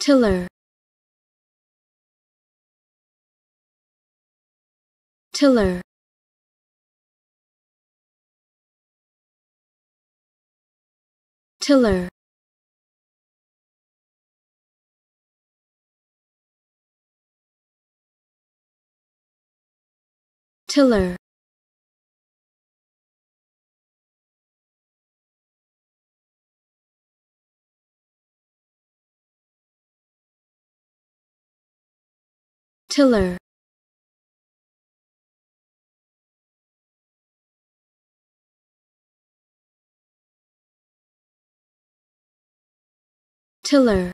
tiller. Tiller. Tiller. Tiller tiller. Tiller